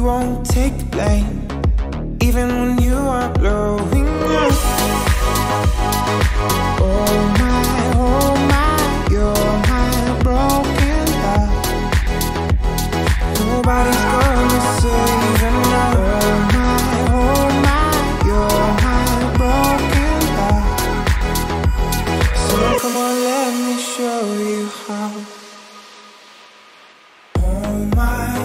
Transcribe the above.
Won't take the blame, even when you are blowing up. Oh my, oh my, you're my broken love. Nobody's gonna save enough. Oh my, oh my, you're my broken love. So come on, let me show you how. Oh my.